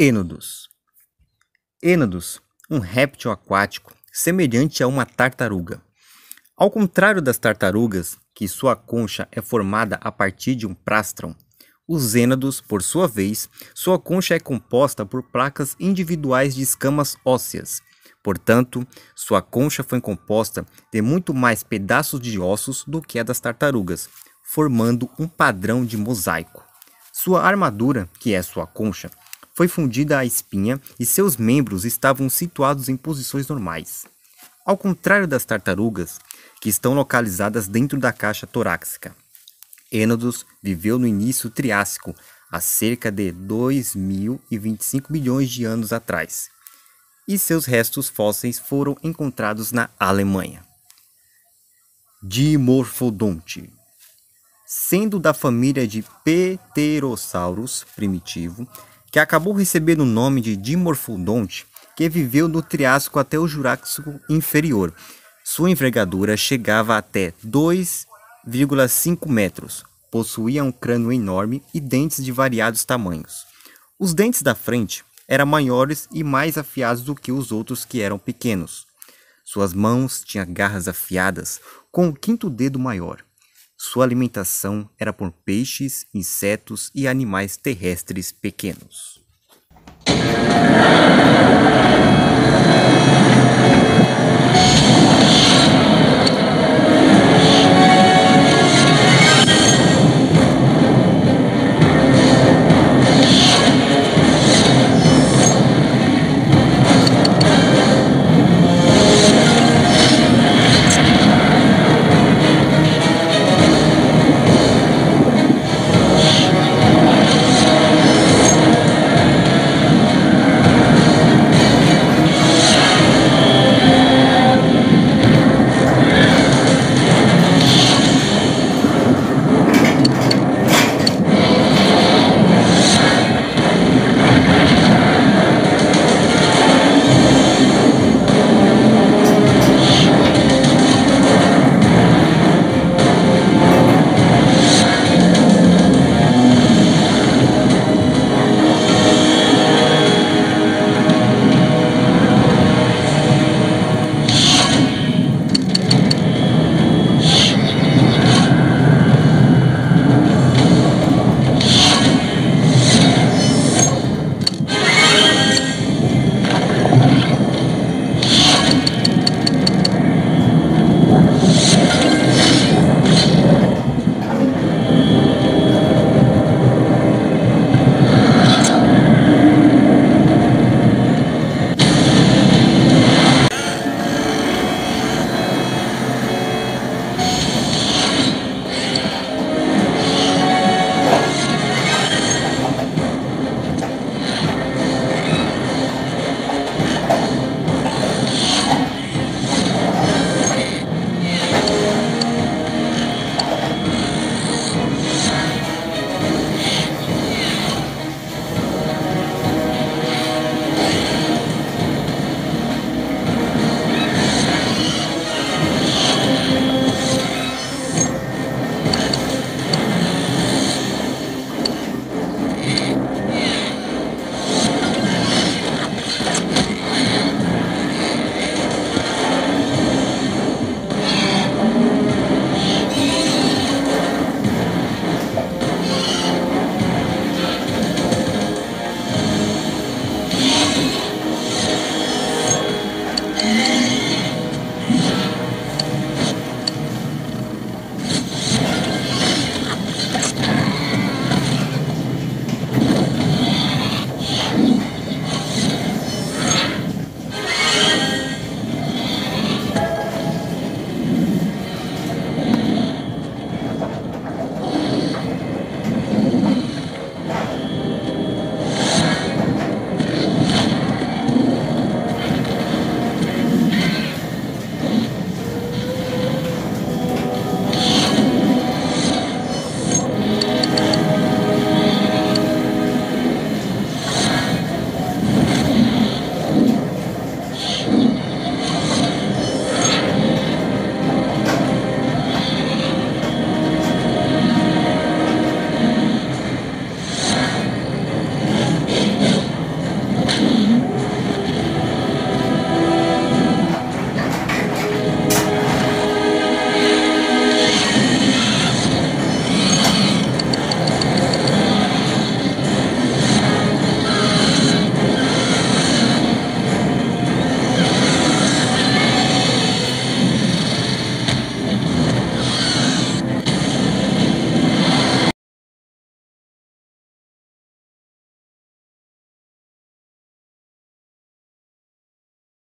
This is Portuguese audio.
Ênodos. Ênodos, um réptil aquático semelhante a uma tartaruga. Ao contrário das tartarugas, que sua concha é formada a partir de um plastron, os ênodos, por sua vez, sua concha é composta por placas individuais de escamas ósseas. Portanto, sua concha foi composta de muito mais pedaços de ossos do que a das tartarugas, formando um padrão de mosaico. Sua armadura, que é sua concha, foi fundida à espinha e seus membros estavam situados em posições normais. Ao contrário das tartarugas, que estão localizadas dentro da caixa torácica. Ênodos viveu no início Triássico, há cerca de 2.025 milhões de anos atrás, e seus restos fósseis foram encontrados na Alemanha. Dimorphodonte Sendo da família de Pterosaurus primitivo, que acabou recebendo o nome de Dimorphodonte, que viveu no Triássico até o Jurássico inferior. Sua envergadura chegava até 2,5 metros. Possuía um crânio enorme e dentes de variados tamanhos. Os dentes da frente eram maiores e mais afiados do que os outros que eram pequenos. Suas mãos tinham garras afiadas, com o quinto dedo maior. Sua alimentação era por peixes, insetos e animais terrestres pequenos.